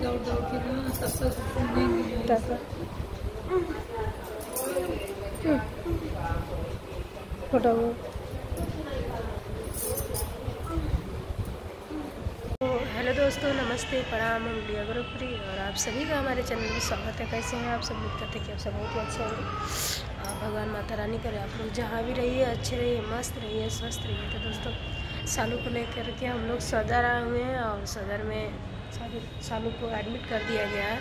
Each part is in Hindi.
दौड़ के ना फ़ोटो तो हेलो दोस्तों नमस्ते प्रणाम हम लिया गुरुप्री और आप सभी का हमारे चैनल में स्वागत है। कैसे हैं आप सब? उम्मीद करते हैं कि आप सब बहुत ही अच्छे होंगे। और भगवान माता रानी करे आप लोग जहाँ भी रहिए अच्छे रहिए मस्त रहिए स्वस्थ रहिए। तो दोस्तों सालों को लेकर के हम लोग सदर आए हुए हैं और सदर में सालू को एडमिट कर दिया गया है,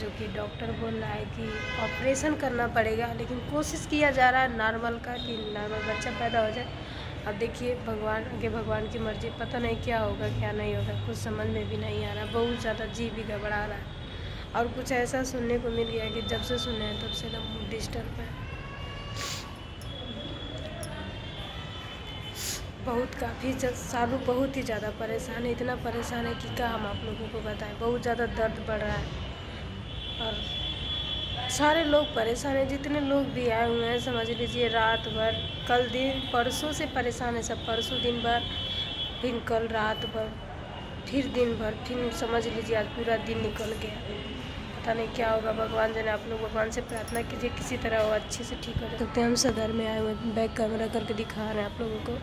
जो कि डॉक्टर बोल रहा है कि ऑपरेशन करना पड़ेगा, लेकिन कोशिश किया जा रहा है नॉर्मल का कि नॉर्मल बच्चा पैदा हो जाए। अब देखिए, भगवान के भगवान की मर्ज़ी, पता नहीं क्या होगा, क्या नहीं होगा, कुछ समझ में भी नहीं आ रहा, बहुत ज़्यादा जी भी घबरा रहा है। और कुछ ऐसा सुनने को मिल गया कि जब से सुने हैं, तब से एकदम डिस्टर्ब है। बहुत काफ़ी सालू बहुत ही ज़्यादा परेशान है। इतना परेशान है कि क्या हम आप लोगों को बताएँ? बहुत ज़्यादा दर्द बढ़ रहा है। और सारे लोग परेशान हैं। जितने लोग भी आए हुए हैं, समझ लीजिए, रात भर, कल दिन, परसों से परेशान है सब। परसों दिन भर, फिर कल रात भर, फिर दिन भर, फिर समझ लीजिए, आज पूरा दिन निकल गया। पता नहीं क्या होगा। भगवान जाने, आप लोग भगवान से प्रार्थना कीजिए, किसी तरह वो अच्छे से ठीक हो सकते हैं हम सदर में आए हुए बैक कैमरा करके दिखा रहे हैं आप लोगों को।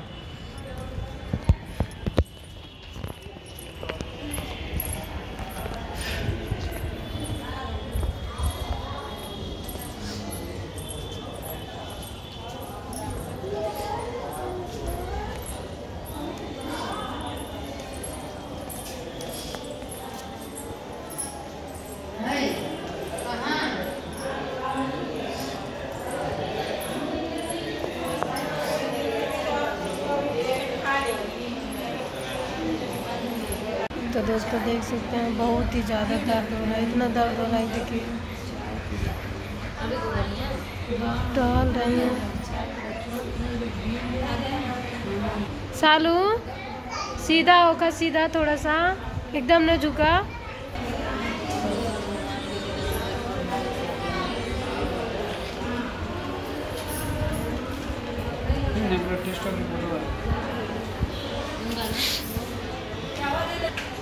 तो दोस्तों देख सकते हैं, बहुत ही ज़्यादा दर्द हो रहा है, इतना दर्द हो रहा है देखिए टहल रही है। सालू, सीधा होगा सीधा थोड़ा सा, एकदम न झुका।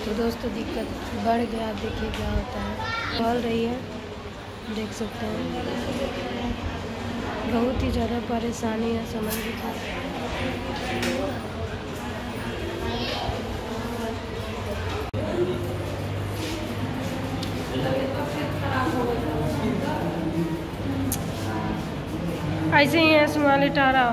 तो दोस्तों, दिक्कत बढ़ गया, देखिए क्या होता है। चल रही है, देख सकते हैं। बहुत ही ज़्यादा परेशानी है समझ लीजिए ऐसे ही है, सुमाली टारा।